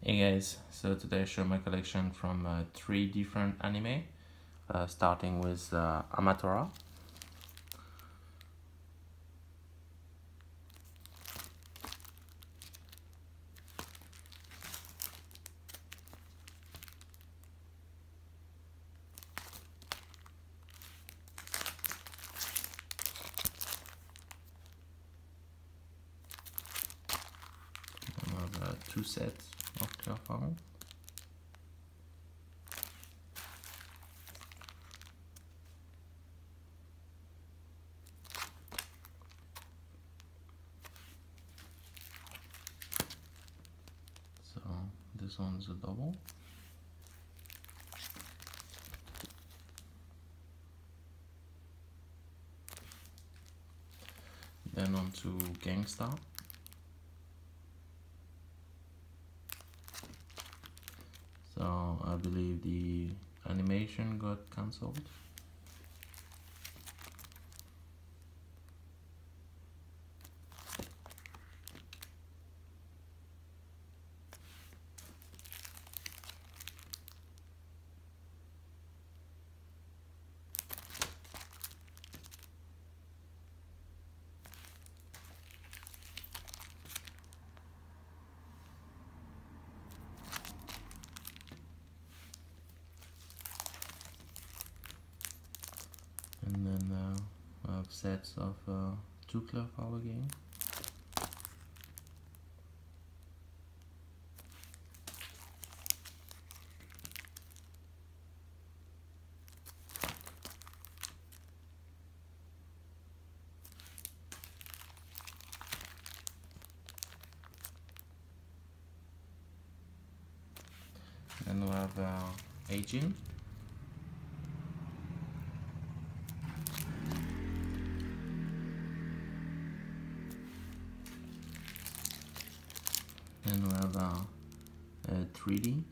Hey guys, so today I show my collection from uh, three different anime, uh, starting with uh, Hamatora. Two sets clear funnel. So this one's a double. Then on to Gangsta. So I believe the animation got cancelled. And then uh, sets of uh, two clear file game. Then we have uh, Ajin. And we have uh, a 3D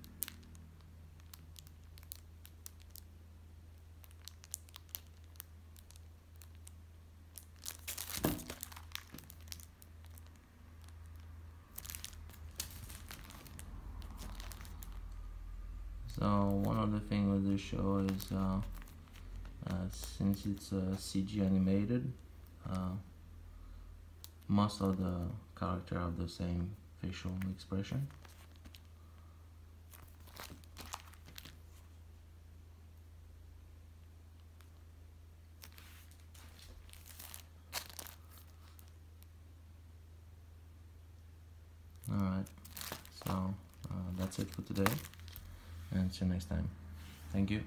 so one other thing with this show is uh, uh, since it's uh, CG animated uh, most of the character have the same facial expression. Alright, so uh, that's it for today and see you next time. Thank you.